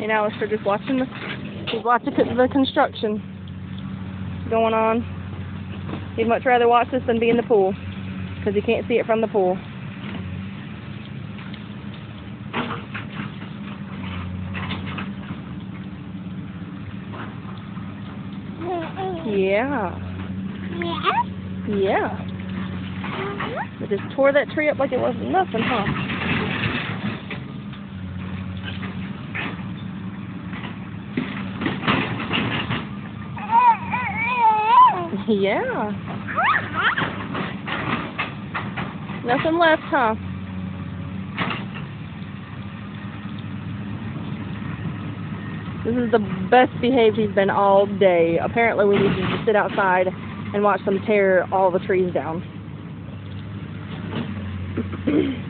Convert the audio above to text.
And Alistair just watching the he's watching the construction going on. He'd much rather watch this than be in the pool because he can't see it from the pool. Yeah. Yeah. Yeah. They just tore that tree up like it wasn't nothing, huh? Yeah. Nothing left, huh? This is the best behaved he's been all day. Apparently we need to just sit outside and watch them tear all the trees down.